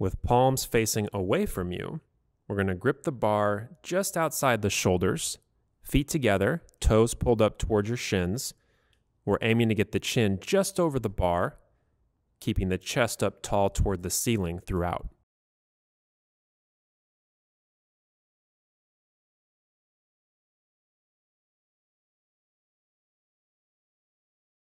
With palms facing away from you, we're going to grip the bar just outside the shoulders, feet together, toes pulled up towards your shins. We're aiming to get the chin just over the bar, keeping the chest up tall toward the ceiling throughout.